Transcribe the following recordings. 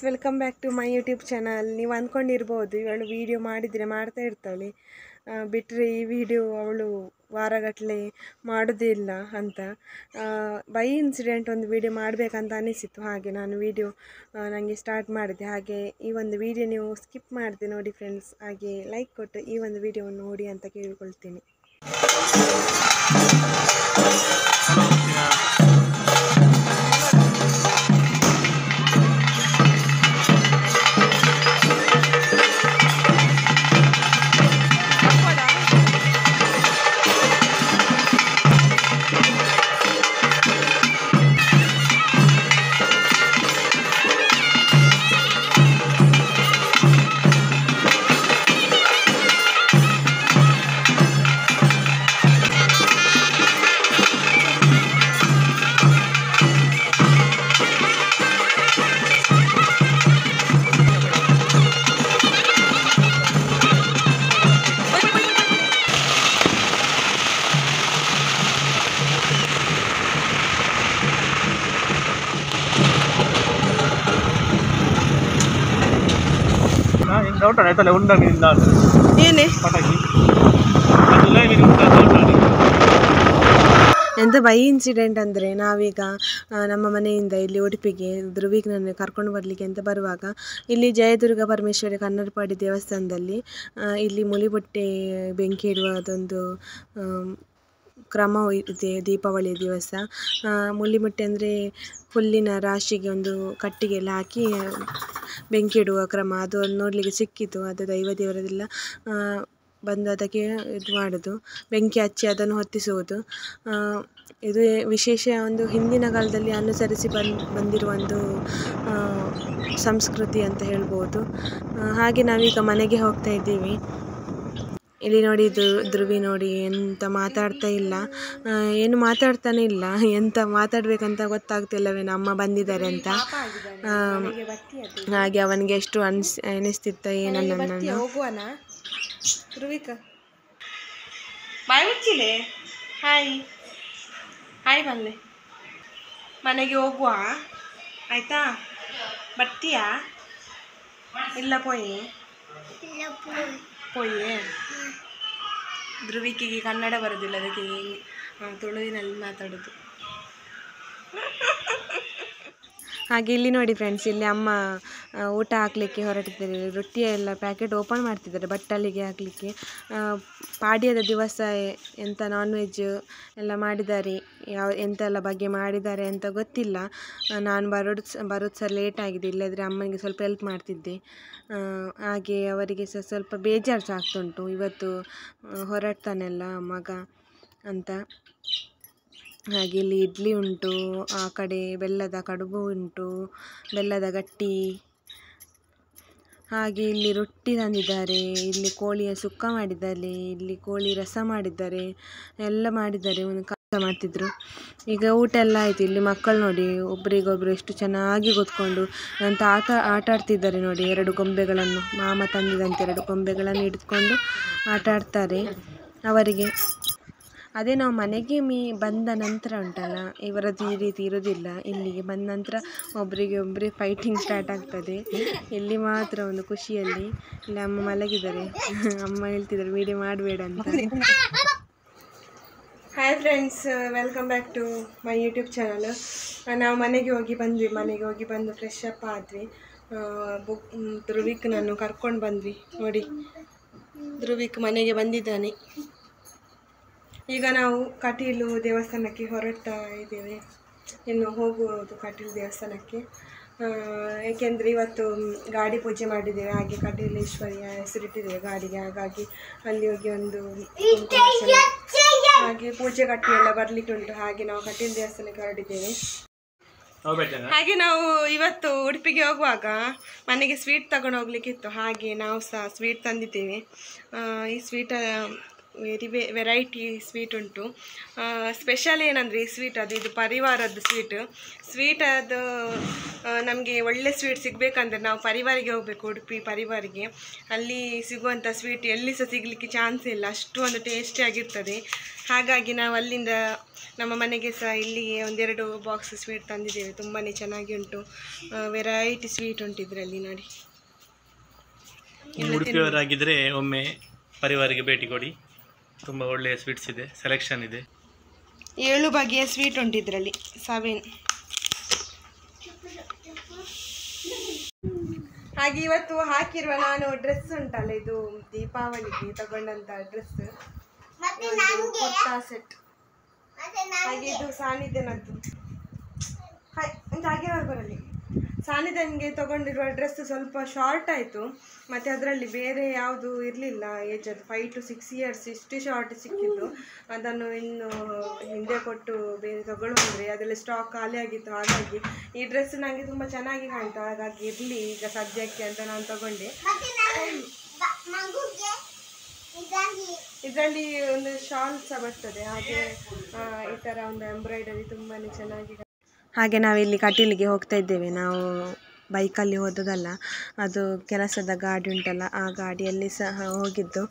Friends welcome back to my YouTube channel ನೀವು ಅಂದ್ಕೊಂಡಿರ್ಬೋದು ಇವಳು ವೀಡಿಯೋ ಮಾಡಿದರೆ ಮಾಡ್ತಾ ಇರ್ತಾಳೆ. ಬಿಟ್ಟರೆ ಈ ವಿಡಿಯೋ ಅವಳು ವಾರಗಟ್ಟಲೆ ಮಾಡೋದೇ ಇಲ್ಲ ಅಂತ. ಬೈ ಇನ್ಸಿಡೆಂಟ್ ಒಂದು ವಿಡಿಯೋ ಮಾಡಬೇಕಂತ ಅನಿಸಿತು ಹಾಗೆ ನಾನು ವಿಡಿಯೋ ನನಗೆ ಸ್ಟಾರ್ಟ್ ಮಾಡಿದೆ. ಹಾಗೆ ಈ ಒಂದು ವಿಡಿಯೋ ನೀವು ಸ್ಕಿಪ್ ಮಾಡಿದೆ ನೋಡಿ ಫ್ರೆಂಡ್ಸ್ ಹಾಗೆ ಲೈಕ್ ಕೊಟ್ಟು ಈ ಒಂದು ವಿಡಿಯೋವನ್ನು ನೋಡಿ ಅಂತ ಕೇಳಿಕೊಳ್ತೀನಿ. డౌట్ అయితే ఉండండి ఇందాక ಏನೇ పటాకి అందులో మీరు డౌట్ ಎಂತ ಬೈ ಇನ್ಸಿಡೆಂಟ್ ಅಂದರೆ ನಾವೀಗ ಆ, ನಮ್ಮ ಮನೆಯಿಂದ ಇಲ್ಲಿ ಉಡುಪಿಗೆ ಧ್ರುವಿಗೆ ನನ್ನ ಕರ್ಕೊಂಡು ಬರಲಿಕ್ಕೆ ಅಂತ ಬರುವಾಗ ಇಲ್ಲಿ ಜಯದುರ್ಗ ಪರಮೇಶ್ವರಿ ಕನ್ನಡಪಾಡಿ ದೇವಸ್ಥಾನದಲ್ಲಿ ಆ, ಇಲ್ಲಿ ಮುಲಿಬೊಟ್ಟೆ ಬೆಂಕಿ ಇಡುವುದೊಂದು ಆಮ್, ಕ್ರಮ ಇದೆ ದೀಪಾವಳಿ ದಿವಸ. ಆ, ಮುಲಿಮುಟ್ಟೆ ಅಂದರೆ ಹುಲ್ಲಿನ ರಾಶಿಗೆ ಒಂದು ಕಟ್ಟಿಗೆಲ್ಲ ಹಾಕಿ ಆ, ಬೆಂಕಿ ಇಡುವ ಕ್ರಮ. ಅದು ನೋಡಲಿಕ್ಕೆ ಸಿಕ್ಕಿತು ಅದು ದೈವ ದೇವರದೆಲ್ಲ ಬಂದು ಅದಕ್ಕೆ ಇದು ಮಾಡೋದು. ಬೆಂಕಿ ಹಚ್ಚಿ ಅದನ್ನು ಹೊತ್ತಿಸುವುದು. ಇದು ವಿಶೇಷ ಒಂದು ಹಿಂದಿನ ಕಾಲದಲ್ಲಿ ಅನುಸರಿಸಿ ಬಂದು ಬಂದಿರುವ ಒಂದು ಸಂಸ್ಕೃತಿ ಅಂತ ಹೇಳ್ಬೋದು. ಹಾಗೆ ನಾವೀಗ ಮನೆಗೆ ಹೋಗ್ತಾ ಇದ್ದೀವಿ. ಇಲ್ಲಿ ನೋಡಿ ಧ್ರು ಧ್ರುವಿ ನೋಡಿ ಎಂತ ಮಾತಾಡ್ತಾ ಇಲ್ಲ. ಏನು ಮಾತಾಡ್ತಾನೆ ಇಲ್ಲ. ಎಂತ ಮಾತಾಡ್ಬೇಕಂತ ಗೊತ್ತಾಗ್ತಿಲ್ಲವೇನೋ ಅಮ್ಮ ಬಂದಿದ್ದಾರೆ ಅಂತ. ಹಾಗೆ ಅವನಿಗೆ ಎಷ್ಟು ಅನ್ಸ್ ಅನಿಸ್ತಿತ್ತ ಮುಚ್ಚಿಲೆ. ಹಾಯ್ ಹಾಯ್ ಬಲ್ಲೆ ಮನೆಗೆ ಹೋಗುವ? ಆಯ್ತಾ? ಬರ್ತೀಯಾ? ಇಲ್ಲ ಪೋಯಿ. ಪೋಯಿ ಧ್ರುವಿಕಿಗೆ ಕನ್ನಡ ಬರೋದಿಲ್ಲ ಅದಕ್ಕೆ ತುಳುವಿನಲ್ಲಿ ಮಾತಾಡೋದು. ಹಾಗೆ ಇಲ್ಲಿ ನೋಡಿ ಫ್ರೆಂಡ್ಸ್ ಇಲ್ಲಿ ಅಮ್ಮ ಊಟ ಹಾಕಲಿಕ್ಕೆ ಹೊರಟಿದ್ದಾರೆ. ರೊಟ್ಟಿ ಎಲ್ಲ ಪ್ಯಾಕೆಟ್ ಓಪನ್ ಮಾಡ್ತಿದ್ದಾರೆ ಬಟ್ಟಲಿಗೆ ಹಾಕಲಿಕ್ಕೆ. ಪಾಡ್ಯದ ದಿವಸ ಎಂಥ ನಾನ್ ವೆಜ್ ಎಲ್ಲ ಮಾಡಿದ್ದಾರೆ. ಯಾವ, ಎಂತೆಲ್ಲ ಬಗ್ಗೆ ಮಾಡಿದ್ದಾರೆ ಅಂತ ಗೊತ್ತಿಲ್ಲ. ನಾನು ಬರೋದು ಸ, ಬರೋದು ಸಹ ಲೇಟ್ ಆಗಿದೆ. ಇಲ್ಲದ್ರೆ ಅಮ್ಮನಿಗೆ ಸ್ವಲ್ಪ ಹೆಲ್ಪ್ ಮಾಡ್ತಿದ್ದೆ. ಹಾಗೆ ಅವರಿಗೆ ಸಹ ಸ್ವಲ್ಪ ಬೇಜಾರು ಸಹ ಇವತ್ತು ಹೊರಡ್ತಾನೆಲ್ಲ ಮಗ ಅಂತ. ಹಾಗೆ ಇಲ್ಲಿ ಇಡ್ಲಿ ಉಂಟು, ಆ ಕಡೆ ಬೆಲ್ಲದ ಕಡುಬು ಉಂಟು, ಬೆಲ್ಲದ ಗಟ್ಟಿ. ಹಾಗೆ ಇಲ್ಲಿ ರೊಟ್ಟಿ ತಂದಿದ್ದಾರೆ, ಇಲ್ಲಿ ಕೋಳಿಯ ಸುಕ್ಕ ಮಾಡಿದ್ದಾರೆ, ಇಲ್ಲಿ ಕೋಳಿ ರಸ ಮಾಡಿದ್ದಾರೆ, ಎಲ್ಲ ಮಾಡಿದ್ದಾರೆ, ಒಂದು ಕೆಲಸ ಮಾಡ್ತಿದ್ರು. ಈಗ ಊಟ ಎಲ್ಲ ಆಯಿತು, ಇಲ್ಲಿ ಮಕ್ಕಳು ನೋಡಿ, ಒಬ್ರಿಗೊಬ್ರು ಎಷ್ಟು ಚೆನ್ನಾಗಿ ಕೂತ್ಕೊಂಡು ಅಂತ ಆಟ ಆಟ ಆಡ್ತಿದ್ದಾರೆ ನೋಡಿ, ಎರಡು ಗೊಂಬೆಗಳನ್ನು. ಮಾಮ ತಂದಿದಂತೆ ಎರಡು ಗೊಂಬೆಗಳನ್ನು ಹಿಡಿದುಕೊಂಡು ಆಟ ಆಡ್ತಾರೆ ಅವರಿಗೆ. ಅದೇ ನಾವು ಮನೆಗೆ ಮೀ ಬಂದ ನಂತರ ಉಂಟಲ್ಲ, ಇವರದ್ದು ಈ ರೀತಿ ಇರೋದಿಲ್ಲ. ಇಲ್ಲಿಗೆ ಬಂದ ನಂತರ ಒಬ್ಬರಿಗೆ ಒಬ್ಬರೇ ಫೈಟಿಂಗ್ ಸ್ಟಾರ್ಟ್ ಆಗ್ತದೆ. ಇಲ್ಲಿ ಮಾತ್ರ ಒಂದು ಖುಷಿಯಲ್ಲಿ ಇಲ್ಲಿ, ಅಮ್ಮ ಮಲಗಿದ್ದಾರೆ. ಅಮ್ಮ ಹೇಳ್ತಿದ್ದಾರೆ ವಿಡಿಯೋ ಮಾಡಬೇಡ ಅಂತ. Hi friends welcome back to my YouTube channel ನಾವು ಮನೆಗೆ ಹೋಗಿ ಬಂದ್ವಿ, ಮನೆಗೆ ಹೋಗಿ ಬಂದು ಫ್ರೆಶ್ ಅಪ್ ಆದ್ವಿ. ಬುಕ್ ಧ್ರುವಿಕ್ ನಾನು ಕರ್ಕೊಂಡು ಬಂದ್ವಿ. ನೋಡಿ, ಧ್ರುವಿಕ್ ಮನೆಗೆ ಬಂದಿದ್ದಾನೆ. ಈಗ ನಾವು ಕಟೀಲು ದೇವಸ್ಥಾನಕ್ಕೆ ಹೊರಡ್ತಾ ಇದ್ದೇವೆ. ಇನ್ನು ಹೋಗುವುದು ಕಟೀಲು ದೇವಸ್ಥಾನಕ್ಕೆ. ಏಕೆಂದರೆ ಇವತ್ತು ಗಾಡಿ ಪೂಜೆ ಮಾಡಿದ್ದೇವೆ. ಹಾಗೆ ಕಟೀಲೇಶ್ವರಿಯ ಹೆಸರಿಟ್ಟಿದ್ದೇವೆ ಗಾಡಿಗೆ. ಹಾಗಾಗಿ ಅಲ್ಲಿ ಹೋಗಿ ಒಂದು ಹಾಗೆ ಪೂಜೆ ಕಟ್ಟಿ ಎಲ್ಲ ಬರಲಿಕ್ಕೆ ಉಂಟು ಹಾಗೆ ನಾವು ಕಟೀಲು ದೇವಸ್ಥಾನಕ್ಕೆ ಹೊರಟಿದ್ದೇವೆ ಹಾಗೆ ನಾವು ಇವತ್ತು ಉಡುಪಿಗೆ ಹೋಗುವಾಗ ಮನೆಗೆ ಸ್ವೀಟ್ ತಗೊಂಡು ಹೋಗ್ಲಿಕ್ಕಿತ್ತು ಹಾಗೆ ನಾವು ಸಹ ಸ್ವೀಟ್ ತಂದಿದ್ದೇವೆ ಈ ಸ್ವೀಟ್ ವೆರಿ ವೆರೈಟಿ ಸ್ವೀಟ್ ಉಂಟು. ಸ್ಪೆಷಲ್ ಏನಂದರೆ ಈ ಸ್ವೀಟ್ ಅದು, ಇದು ಪರಿವಾರದ ಸ್ವೀಟ್ ಸ್ವೀಟ್ ಅದು ನಮಗೆ ಒಳ್ಳೆ ಸ್ವೀಟ್ ಸಿಗಬೇಕಂದ್ರೆ ನಾವು ಪರಿವಾರಿಗೆ ಹೋಗಬೇಕು, ಉಡುಪಿ ಪರಿವಾರಿಗೆ ಅಲ್ಲಿ ಸಿಗುವಂಥ ಸ್ವೀಟ್ ಎಲ್ಲಿ ಸಹ ಸಿಗಲಿಕ್ಕೆ ಚಾನ್ಸ್ ಇಲ್ಲ, ಅಷ್ಟು ಒಂದು ಟೇಸ್ಟಿಯಾಗಿರ್ತದೆ ಹಾಗಾಗಿ ನಾವು ಅಲ್ಲಿಂದ ನಮ್ಮ ಮನೆಗೆ ಸಹ ಇಲ್ಲಿಗೆ ಒಂದೆರಡು ಬಾಕ್ಸ್ ಸ್ವೀಟ್ ತಂದಿದ್ದೇವೆ ತುಂಬಾ ಚೆನ್ನಾಗಿ ಉಂಟು. ವೆರೈಟಿ ಸ್ವೀಟ್ ಉಂಟು ಇದರಲ್ಲಿ ನೋಡಿ. ಉಡುಪಿಯವರಾಗಿದ್ದರೆ ಒಮ್ಮೆ ಪರಿವಾರಿಗೆ ಭೇಟಿ ಕೊಡಿ. ತುಂಬ ಒಳ್ಳೆಯ ಸ್ವೀಟ್ಸ್ ಇದೆ ಸೆಲೆಕ್ಷನ್ ಇದೆ. ಏಳು ಬಗೆಯ ಸ್ವೀಟ್ ಉಂಟು ಇದರಲ್ಲಿ ಸವೆನ್. ಹಾಗೆ ಇವತ್ತು ಹಾಕಿರುವ ನಾನು ಡ್ರೆಸ್ ಉಂಟಲ್ಲ ಇದು ದೀಪಾವಳಿಗೆ ತಗೊಂಡಂತ ಡ್ರೆಸ್ ಸೆಟ್ ಹಾಗೆ ಇದು ಸಾನಿಧ್ಯನದ್ದು ಹಾಗೆ ಬರಲಿ. ಸಾನಿಧ್ಯನಿಗೆ ತಗೊಂಡಿರುವ ಡ್ರೆಸ್ ಸ್ವಲ್ಪ ಶಾರ್ಟ್ ಆಯಿತು. ಮತ್ತು ಅದರಲ್ಲಿ ಬೇರೆ ಯಾವುದು ಇರಲಿಲ್ಲ. ಏಜ್ ಅದು ಫೈವ್ ಟು ಸಿಕ್ಸ್ ಇಯರ್ಸ್ ಇಷ್ಟು ಶಾರ್ಟ್ ಸಿಕ್ಕಿದ್ದು. ಅದನ್ನು ಇನ್ನು ಹಿಂದೆ ಕೊಟ್ಟು ಬೇರೆ ತಗೊಳ್ಳುವಂದ್ರೆ ಅದರಲ್ಲಿ ಸ್ಟಾಕ್ ಖಾಲಿ ಆಗಿತ್ತು. ಹಾಗಾಗಿ ಈ ಡ್ರೆಸ್ ನನಗೆ ತುಂಬ ಚೆನ್ನಾಗಿ ಕಾಣ್ತು ಹಾಗಾಗಿ ಇರಲಿ ಈಗ ಸದ್ಯಕ್ಕೆ ಅಂತ ನಾನು ತಗೊಂಡೆ. ಇದರಲ್ಲಿ ಒಂದು ಶಾಲ್ ಸಹ ಬರ್ತದೆ. ಹಾಗೆ ಈ ಥರ ಒಂದು ಎಂಬ್ರಾಯ್ಡರಿ ತುಂಬಾ ಚೆನ್ನಾಗಿ ಹಾಗೆ ನಾವಿಲ್ಲಿ ಕಟೀಲಿಗೆ ಹೋಗ್ತಾ ಇದ್ದೇವೆ. ನಾವು ಬೈಕಲ್ಲಿ ಹೋದದಲ್ಲ ಅದು ಕೆಲಸದ ಗಾಡಿ ಉಂಟಲ್ಲ, ಆ ಗಾಡಿಯಲ್ಲಿ ಸಹ ಹೋಗಿದ್ದು.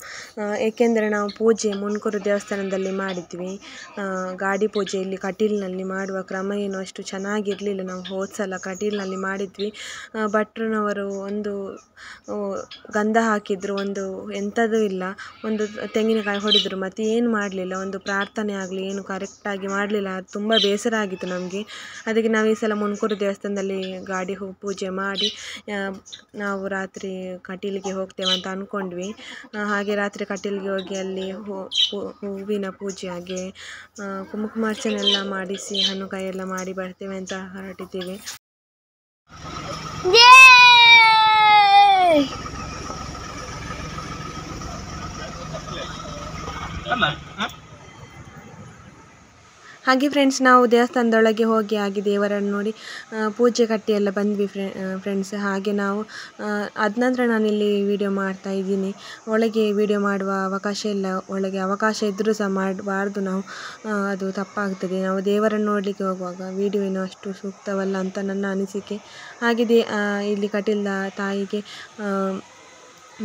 ಏಕೆಂದರೆ ನಾವು ಪೂಜೆ ಮುನ್ಕೂರು ದೇವಸ್ಥಾನದಲ್ಲಿ ಮಾಡಿದ್ವಿ. ಗಾಡಿ ಪೂಜೆ ಇಲ್ಲಿ ಕಟೀಲಿನಲ್ಲಿ ಮಾಡುವ ಕ್ರಮ ಏನು, ಅಷ್ಟು ಚೆನ್ನಾಗಿರಲಿಲ್ಲ. ನಾವು ಹೋದ ಸಲ ಕಟೀಲಿನಲ್ಲಿ ಮಾಡಿದ್ವಿ. ಭಟ್ರನವರು ಒಂದು ಗಂಧ ಹಾಕಿದ್ರು, ಒಂದು ಎಂಥದೂ ಇಲ್ಲ, ಒಂದು ತೆಂಗಿನಕಾಯಿ ಹೊಡೆದ್ರು, ಮತ್ತು ಏನು ಮಾಡಲಿಲ್ಲ, ಒಂದು ಪ್ರಾರ್ಥನೆ ಆಗಲಿ, ಏನು ಕರೆಕ್ಟಾಗಿ ಮಾಡಲಿಲ್ಲ, ಅದು ತುಂಬ ಬೇಸರ ಆಗಿತ್ತು ನಮಗೆ. ಅದಕ್ಕೆ ನಾವು ಈ ಸಲ ಮುನ್ಕೂರು ದೇವಸ್ಥಾನದಲ್ಲಿ ಗಾಡಿ ಹೂ, ಪೂಜೆ ಮಾಡಿ ನಾವು ರಾತ್ರಿ ಕಟೀಲಿಗೆ ಹೋಗ್ತೇವೆ ಅಂತ ಅಂದ್ಕೊಂಡ್ವಿ ಹಾಗೆ ರಾತ್ರಿ ಕಟೀಲಿಗೆ ಹೋಗಿ ಅಲ್ಲಿ ಹೂವಿನ ಪೂಜೆ ಹಾಗೆ ಎಲ್ಲ ಮಾಡಿಸಿ ಹಣ್ಣು ಕಾಯಿ ಎಲ್ಲ ಮಾಡಿ ಬರ್ತೇವೆ ಅಂತ ಹೊರಟಿದ್ದೇವೆ ಹಾಗೆ ಫ್ರೆಂಡ್ಸ್ ನಾವು ದೇವಸ್ಥಾನದೊಳಗೆ ಹೋಗಿ ಹಾಗೆ ದೇವರನ್ನು ನೋಡಿ ಪೂಜೆ ಕಟ್ಟಿ ಎಲ್ಲ ಬಂದ್ವಿ ಫ್ರೆ ಫ್ರೆಂಡ್ಸ್ ಹಾಗೆ ನಾವು ಅದನಂತರ ನಾನಿಲ್ಲಿ ವೀಡಿಯೋ ಮಾಡ್ತಾ ಇದ್ದೀನಿ. ಒಳಗೆ ವಿಡಿಯೋ ಮಾಡುವ ಅವಕಾಶ ಇಲ್ಲ. ಒಳಗೆ ಅವಕಾಶ ಇದ್ದರೂ ಸಹ ಮಾಡಬಾರ್ದು ನಾವು ಅದು ತಪ್ಪಾಗ್ತದೆ. ನಾವು ದೇವರನ್ನು ನೋಡಲಿಕ್ಕೆ ಹೋಗುವಾಗ ವೀಡಿಯೋ ಏನೋ ಅಷ್ಟು ಸೂಕ್ತವಲ್ಲ ಅಂತ ನನ್ನ ಅನಿಸಿಕೆ. ಹಾಗೆ ದೇ ಇಲ್ಲಿ ಕಟೀಲ್ದ ತಾಯಿಗೆ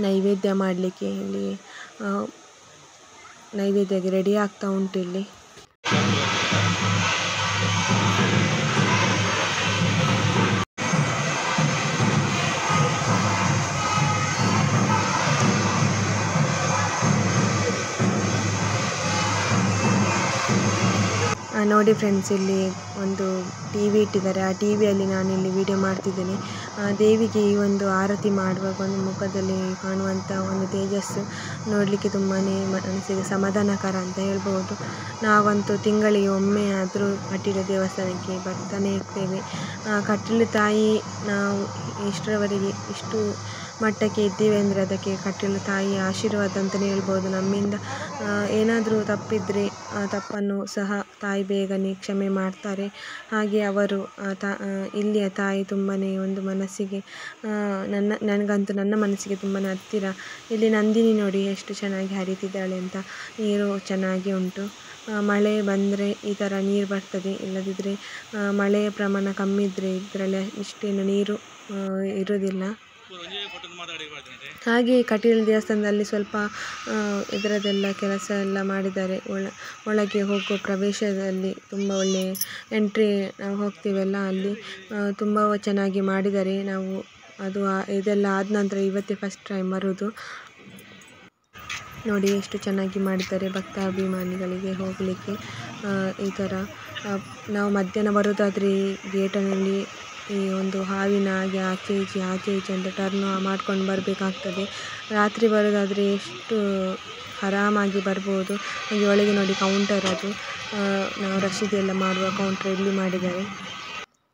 ನೈವೇದ್ಯ ಮಾಡಲಿಕ್ಕೆ ಇಲ್ಲಿ ನೈವೇದ್ಯಕ್ಕೆ ರೆಡಿ ಆಗ್ತಾ ಉಂಟು ಇಲ್ಲಿ. ನೋಡಿ ಫ್ರೆಂಡ್ಸ್ ಇಲ್ಲಿ ಒಂದು ಟಿ ವಿ ಇಟ್ಟಿದ್ದಾರೆ. ಆ ಟಿ ನಾನು ಇಲ್ಲಿ ವಿಡಿಯೋ ಮಾಡ್ತಿದ್ದೇನೆ. ದೇವಿಗೆ ಈ ಒಂದು ಆರತಿ ಮಾಡುವಾಗ ಒಂದು ಮುಖದಲ್ಲಿ ಕಾಣುವಂಥ ಒಂದು ತೇಜಸ್ಸು ನೋಡಲಿಕ್ಕೆ ತುಂಬಾ ಮನಸ್ಸಿಗೆ ಸಮಾಧಾನಕರ ಅಂತ ಹೇಳ್ಬೋದು. ನಾವಂತೂ ತಿಂಗಳಿಗೆ ಒಮ್ಮೆ ಆದರೂ ಕಟೀಲು ದೇವಸ್ಥಾನಕ್ಕೆ ಬರ್ತಾನೆ ಇರ್ತೇವೆ. ಆ, ಕಟೀಲು ತಾಯಿ ನಾವು ಇಷ್ಟರವರೆಗೆ ಇಷ್ಟು ಮಟ್ಟಕ್ಕೆ ಇದ್ದೀವಿ ಅಂದರೆ ಅದಕ್ಕೆ ಕಟ್ಟಿಲು ತಾಯಿಯ ಆಶೀರ್ವಾದ ಅಂತಲೇ ಹೇಳ್ಬೋದು. ನಮ್ಮಿಂದ ಏನಾದರೂ ತಪ್ಪಿದರೆ ಆ ತಪ್ಪನ್ನು ಸಹ ತಾಯಿ ಬೇಗನೆ ಕ್ಷಮೆ ಮಾಡ್ತಾರೆ. ಹಾಗೆ ಅವರು ತಾ ಇಲ್ಲಿಯ ತಾಯಿ ತುಂಬಾ ಒಂದು ಮನಸ್ಸಿಗೆ ನನ್ನ, ನನಗಂತೂ ನನ್ನ ಮನಸ್ಸಿಗೆ ತುಂಬಾ ಹತ್ತಿರ. ಇಲ್ಲಿ ನಂದಿನಿ ನೋಡಿ ಎಷ್ಟು ಚೆನ್ನಾಗಿ ಹರಿತಿದ್ದಾಳೆ ಅಂತ. ನೀರು ಚೆನ್ನಾಗಿ ಉಂಟು. ಮಳೆ ಬಂದರೆ ಈ ಥರ ನೀರು ಬರ್ತದೆ. ಇಲ್ಲದಿದ್ದರೆ ಮಳೆಯ ಪ್ರಮಾಣ ಕಮ್ಮಿ ಇದ್ದರೆ ಇದರಲ್ಲಿ ಇಷ್ಟೇನು ನೀರು ಇರೋದಿಲ್ಲ ಹಾಗೆ ಕಟೀಲ್ ದೇವಸ್ಥಾನದಲ್ಲಿ ಸ್ವಲ್ಪ ಇದರದೆಲ್ಲ ಕೆಲಸ ಎಲ್ಲ ಮಾಡಿದ್ದಾರೆ. ಒಳ, ಒಳಗೆ ಹೋಗೋ ಪ್ರವೇಶದಲ್ಲಿ ತುಂಬ ಒಳ್ಳೆಯ ಎಂಟ್ರಿ ನಾವು ಹೋಗ್ತೀವಲ್ಲ ಅಲ್ಲಿ ತುಂಬ ಚೆನ್ನಾಗಿ ಮಾಡಿದ್ದಾರೆ. ನಾವು ಅದು ಇದೆಲ್ಲ ಆದ ನಂತರ ಇವತ್ತೇ ಫಸ್ಟ್ ಟೈಮ್ ಬರೋದು ನೋಡಿ ಎಷ್ಟು ಚೆನ್ನಾಗಿ ಮಾಡಿದ್ದಾರೆ ಭಕ್ತಾಭಿಮಾನಿಗಳಿಗೆ ಹೋಗಲಿಕ್ಕೆ ಈ ಥರ. ನಾವು ಮಧ್ಯಾಹ್ನ ಬರೋದಾದರೆ ಗೇಟನಲ್ಲಿ ಈ ಒಂದು ಹಾವಿನ ಹಾಗೆ ಆಚೆ ಈಚೆ ಆಚೆ ಈಚೆ ಅಂತ ಟರ್ನ್ ಮಾಡ್ಕೊಂಡು ಬರಬೇಕಾಗ್ತದೆ. ರಾತ್ರಿ ಬರೋದಾದರೆ ಎಷ್ಟು ಆರಾಮಾಗಿ ಬರ್ಬೋದು. ಹಾಗೆ ಒಳಗೆ ನೋಡಿ ಕೌಂಟರ್ ಅದು. ನಾವು ರಶೀದಿ ಎಲ್ಲ ಮಾಡುವ ಕೌಂಟರ್ ಇಲ್ಲಿ ಮಾಡಿದ್ದಾರೆ.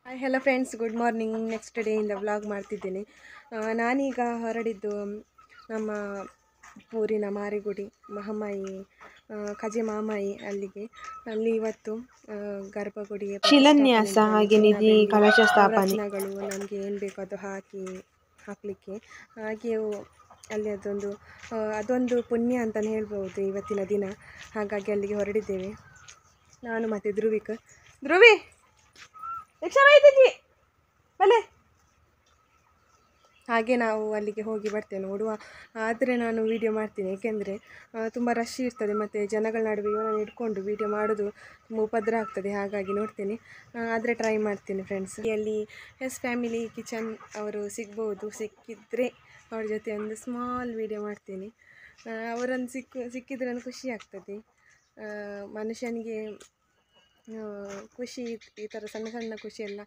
Hi hello friends good morning next ಡೇಯಿಂದ vlog ಮಾಡ್ತಿದ್ದೀನಿ. ನಾನೀಗ ಹೊರಡಿದ್ದು ನಮ್ಮ ಊರಿನ ಮಾರಿಗುಡಿ ಮಹಮಾಯಿ ಖಜೆ ಮಾಮಾಯಿ ಅಲ್ಲಿಗೆ. ಅಲ್ಲಿ ಇವತ್ತು ಗರ್ಭಗುಡಿಯ ಗರ್ಭಗುಡಿಗೆ ಶಿಲಾನ್ಯಾಸ ಹಾಗೆ ನಿಧಿ ಕಲಶ ಸ್ಥಾಪನೆಗಳು ನಮಗೆ ಏನು ಬೇಕೋ ಅದು ಹಾಕಿ ಹಾಕಲಿಕ್ಕೆ. ಹಾಗೆ ಅಲ್ಲಿ ಅದೊಂದು ಅದೊಂದು ಪುಣ್ಯ ಅಂತಲೇ ಹೇಳ್ಬೋದು ಇವತ್ತಿನ ದಿನ. ಹಾಗಾಗಿ ಅಲ್ಲಿಗೆ ಹೊರಡಿದ್ದೇವೆ. ನಾನು ಮತ್ತು ಧ್ರುವಿಕ. ಧ್ರುವಿ! ಯಕ್ಷಿ ಬಲೆ ಹಾಗೆ ನಾವು ಅಲ್ಲಿಗೆ ಹೋಗಿ ಬರ್ತೇವೆ ನೋಡುವ ಆದರೆ ನಾನು ವೀಡಿಯೋ ಮಾಡ್ತೀನಿ, ಏಕೆಂದರೆ ತುಂಬ ರಶ್ ಇರ್ತದೆ. ಮತ್ತು ಜನಗಳ ನಡುವೆ ಇವನನ್ನು ಇಟ್ಕೊಂಡು ವೀಡಿಯೋ ಮಾಡೋದು ತುಂಬ ಉಪದ್ರ ಆಗ್ತದೆ. ಹಾಗಾಗಿ ನೋಡ್ತೀನಿ. ಆದರೆ ಟ್ರೈ ಮಾಡ್ತೀನಿ ಫ್ರೆಂಡ್ಸ್ ಅಲ್ಲಿ ಎಸ್ ಫ್ಯಾಮಿಲಿ ಕಿಚನ್ ಅವರು ಸಿಗ್ಬೋದು. ಸಿಕ್ಕಿದರೆ ಅವ್ರ ಜೊತೆ ಒಂದು ಸ್ಮಾಲ್ ವೀಡಿಯೋ ಮಾಡ್ತೀನಿ. ಅವರನ್ನು ಸಿಕ್ಕು ಸಿಕ್ಕಿದ್ರೆ ನನಗೆ ಖುಷಿ ಆಗ್ತದೆ. ಮನುಷ್ಯನಿಗೆ ಖುಷಿ ಈ ಥರ ಸಣ್ಣ ಸಣ್ಣ ಖುಷಿಯೆಲ್ಲ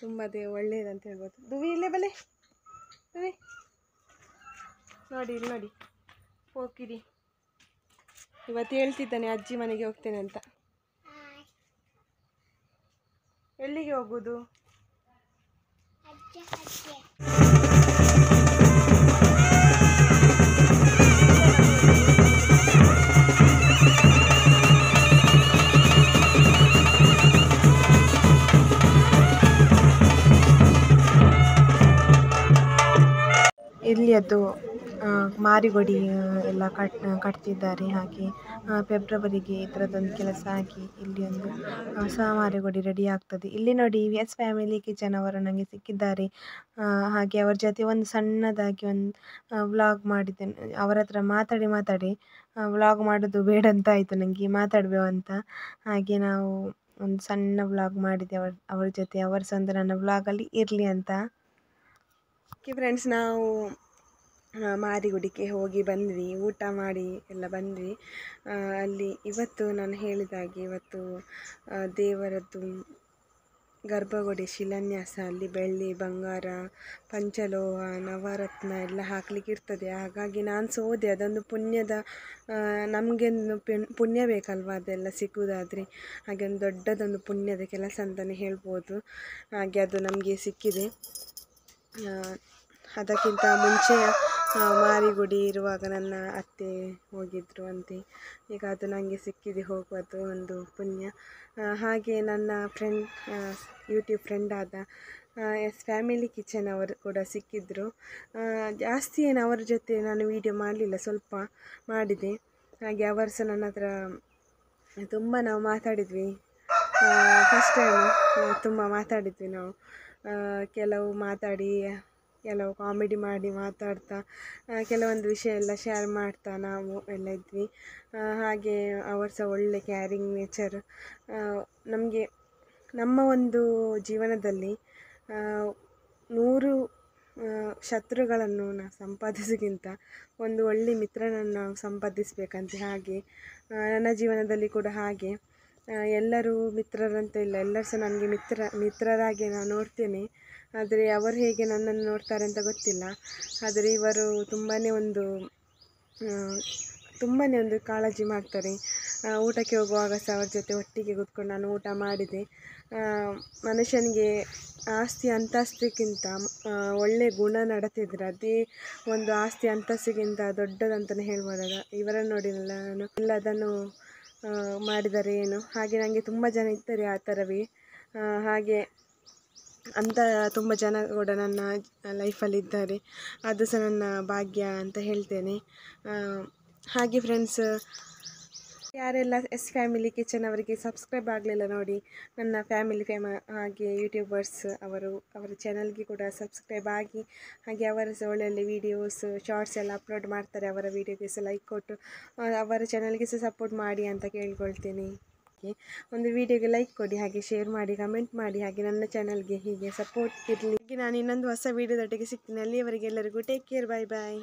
ತುಂಬ ಒಳ್ಳೆಯದಂತ ಹೇಳ್ಬೋದು. ದುವಿ ಇಲ್ಲೇ ಬಲೆ ನೋಡಿ ಇಲ್ಲಿ ನೋಡಿ. ಹೋಗಿರಿ ಇವತ್ತು ಹೇಳ್ತಿದ್ದಾನೆ ಅಜ್ಜಿ ಮನೆಗೆ ಹೋಗ್ತೇನೆ ಅಂತ. ಎಲ್ಲಿಗೆ ಹೋಗುದು? ಇಲ್ಲಿ ಅದು ಮಾರಿಗುಡಿ ಎಲ್ಲ ಕಟ್, ಕಟ್ತಿದ್ದಾರೆ. ಹಾಗೆ ಪೆಬ್ರವರಿಗೆ ಇದರದ್ದೊಂದು ಕೆಲಸ ಆಗಿ ಇಲ್ಲಿ ಒಂದು ಹೊಸ ಮಾರಿಗುಡಿ ರೆಡಿ ಆಗ್ತದೆ. ಇಲ್ಲಿ ನೋಡಿ ವಿ ಎಸ್ ಫ್ಯಾಮಿಲಿ ಕಿಚನ್ ಅವರು ನನಗೆ ಸಿಕ್ಕಿದ್ದಾರೆ. ಹಾಗೆ ಅವ್ರ ಜೊತೆ ಒಂದು ಸಣ್ಣದಾಗಿ ಒಂದು ವ್ಲಾಗ್ ಮಾಡಿದ್ದೇನೆ. ಅವರ ಹತ್ರ ಮಾತಾಡಿ ಮಾತಾಡಿ ವ್ಲಾಗ್ ಮಾಡೋದು ಬೇಡ ಅಂತ ಆಯಿತು ನನಗೆ ಮಾತಾಡಬೇಕು ಅಂತ. ಹಾಗೆ ನಾವು ಒಂದು ಸಣ್ಣ ವ್ಲಾಗ್ ಮಾಡಿದೆ ಅವರ, ಅವ್ರ ಜೊತೆ, ಅವರ ಸಹ ಒಂದು ನನ್ನ ವ್ಲಾಗಲ್ಲಿ ಇರಲಿ ಅಂತ. ಓಕೆ ಫ್ರೆಂಡ್ಸ್ ನಾವು ಮಾರಿಗುಡಿಗೆ ಹೋಗಿ ಬಂದ್ವಿ, ಊಟ ಮಾಡಿ ಎಲ್ಲ ಬಂದ್ವಿ. ಅಲ್ಲಿ ಇವತ್ತು ನಾನು ಹೇಳಿದಾಗೆ ಇವತ್ತು ದೇವರದ್ದು ಗರ್ಭಗುಡಿ, ಶಿಲಾನ್ಯಾಸ, ಅಲ್ಲಿ ಬೆಳ್ಳಿ, ಬಂಗಾರ, ಪಂಚಲೋಹ, ನವರತ್ನ ಎಲ್ಲ ಹಾಕ್ಲಿಕ್ಕೆ ಇರ್ತದೆ. ಹಾಗಾಗಿ ನಾನು ಸೋದೆ, ಅದೊಂದು ಪುಣ್ಯದ ನಮಗೆ ಪುಣ್ಯ ಬೇಕಲ್ವ ಅದೆಲ್ಲ ಸಿಕ್ಕುವುದಾದರೆ ಹಾಗೆ ಒಂದು ದೊಡ್ಡದೊಂದು ಪುಣ್ಯದ ಕೆಲಸ ಅಂತಲೇ ಹೇಳ್ಬೋದು. ಹಾಗೆ ಅದು ನಮಗೆ ಸಿಕ್ಕಿದೆ. ಅದಕ್ಕಿಂತ ಮುಂಚೆ ಮಾರಿಗುಡಿ ಇರುವಾಗ ನನ್ನ ಅತ್ತೆ ಹೋಗಿದ್ರು ಅಂತೆ. ಈಗ ಅದು ನನಗೆ ಸಿಕ್ಕಿದೆ ಹೋಗೋದು ಒಂದು ಪುಣ್ಯ. ಹಾಗೆ ನನ್ನ ಫ್ರೆಂಡ್ ಯೂಟ್ಯೂಬ್ ಫ್ರೆಂಡ್ ಆದ ಎಸ್ ಫ್ಯಾಮಿಲಿ ಕಿಚನ್ ಅವರು ಕೂಡ ಸಿಕ್ಕಿದ್ರು. ಜಾಸ್ತಿ ಏನು ಅವರ ಜೊತೆ ನಾನು ವೀಡಿಯೋ ಮಾಡಲಿಲ್ಲ, ಸ್ವಲ್ಪ ಮಾಡಿದೆ. ಹಾಗೆ ಅವರು ಸಹ ನನ್ನ ಹತ್ರ ತುಂಬ ನಾವು ಮಾತಾಡಿದ್ವಿ. ಫಸ್ಟ್ ಟೈಮು ತುಂಬ ಮಾತಾಡಿದ್ವಿ ನಾವು. ಕೆಲವು ಮಾತಾಡಿ, ಕೆಲವು ಕಾಮಿಡಿ ಮಾಡಿ ಮಾತಾಡ್ತಾ ಕೆಲವೊಂದು ವಿಷಯ ಎಲ್ಲ ಶೇರ್ ಮಾಡ್ತಾ ನಾವು ಎಲ್ಲ ಇದ್ವಿ. ಹಾಗೆ ಅವರು ಸಹ ಒಳ್ಳೆ ಕ್ಯಾರಿಂಗ್ ನೇಚರ್ ನಮಗೆ, ನಮ್ಮ ಒಂದು ಜೀವನದಲ್ಲಿ ನೂರು ಶತ್ರುಗಳನ್ನು ನಾವು ಸಂಪಾದಿಸೋಕ್ಕಿಂತ ಒಂದು ಒಳ್ಳೆ ಮಿತ್ರನನ್ನು ನಾವು ಸಂಪಾದಿಸಬೇಕಂತೆ ಹಾಗೆ ನನ್ನ ಜೀವನದಲ್ಲಿ ಕೂಡ ಹಾಗೆ. ಎಲ್ಲರೂ ಮಿತ್ರರಂತ ಇಲ್ಲ. ಎಲ್ಲರೂ ಸಹ ನನಗೆ ಮಿತ್ರ, ಮಿತ್ರರಾಗೆ ನಾನು ನೋಡ್ತೇನೆ. ಆದರೆ ಅವರು ಹೇಗೆ ನನ್ನನ್ನು ನೋಡ್ತಾರೆ ಅಂತ ಗೊತ್ತಿಲ್ಲ. ಆದರೆ ಇವರು ತುಂಬಾ ಒಂದು ತುಂಬಾ ಒಂದು ಕಾಳಜಿ ಮಾಡ್ತಾರೆ. ಊಟಕ್ಕೆ ಹೋಗುವಾಗ ಸಹ ಅವ್ರ ಜೊತೆ ಒಟ್ಟಿಗೆ ಕೂತ್ಕೊಂಡು ನಾನು ಊಟ ಮಾಡಿದೆ. ಮನುಷ್ಯನಿಗೆ ಆಸ್ತಿ ಅಂತಸ್ತಿಗಿಂತ ಒಳ್ಳೆಯ ಒಳ್ಳೆ ಗುಣ ನಡತಿದ್ರೆ ಅದೇ ಒಂದು ಆಸ್ತಿ ಅಂತಸ್ತಿಗಿಂತ ದೊಡ್ಡದಂತಲೇ ಹೇಳ್ಬೋದಲ್ಲ. ಇವರನ್ನು ನೋಡಿ ನಾನು. ಎಲ್ಲದನ್ನು ಮಾಡಿದ್ದಾರೆ ಏನು? ಹಾಗೆ ನನಗೆ ತುಂಬ ಜನ ಇದ್ದಾರೆ ಆ ಥರವೇ. ಹಾಗೆ ಅಂತ ತುಂಬ ಜನ ಕೂಡ ನನ್ನ ಲೈಫಲ್ಲಿ ಇದ್ದಾರೆ. ಅದು ಸಹ ನನ್ನ ಭಾಗ್ಯ ಅಂತ ಹೇಳ್ತೇನೆ. ಹಾಗೆ ಫ್ರೆಂಡ್ಸ್ ಯಾರೆಲ್ಲ ಎಸ್ ಫ್ಯಾಮಿಲಿ ಕಿಚನ್ ಅವರಿಗೆ ಸಬ್ಸ್ಕ್ರೈಬ್ ಆಗಲಿಲ್ಲ ನೋಡಿ, ನನ್ನ ಫ್ಯಾಮಿಲಿ ಫೇಮ ಹಾಗೆ ಯೂಟ್ಯೂಬರ್ಸ್ ಅವರು, ಅವರ ಚಾನಲ್ಗೆ ಕೂಡ ಸಬ್ಸ್ಕ್ರೈಬ್ ಆಗಿ, ಹಾಗೆ ಅವರ ಸಹ ಒಳ್ಳೊಳ್ಳೆ ವೀಡಿಯೋಸ್ ಶಾರ್ಟ್ಸ್ ಎಲ್ಲ ಅಪ್ಲೋಡ್ ಮಾಡ್ತಾರೆ, ಅವರ ವೀಡಿಯೋಗೆ ಸಹ ಲೈಕ್ ಕೊಟ್ಟು ಅವರ ಚಾನಲ್ಗೆ ಸಹ ಸಪೋರ್ಟ್ ಮಾಡಿ ಅಂತ ಕೇಳ್ಕೊಳ್ತೀನಿ. ಒಂದು ವಿಡಿಯೋಗೆ ಲೈಕ್ ಕೊಡಿ, ಹಾಗೆ ಶೇರ್ ಮಾಡಿ ಕಮೆಂಟ್ ಮಾಡಿ, ಹಾಗೆ ನನ್ನ ಚಾನಲ್ಗೆ ಹೀಗೆ ಸಪೋರ್ಟ್ ಇರಲಿ. ನಾನು ಇನ್ನೊಂದು ಹೊಸ ವೀಡಿಯೋದೊಟ್ಟಿಗೆ ಸಿಗ್ತೀನಿ. ಅಲ್ಲಿಯವರೆಗೆ ಎಲ್ಲರಿಗೂ ಟೇಕ್ ಕೇರ್ ಬಾಯ್ ಬಾಯ್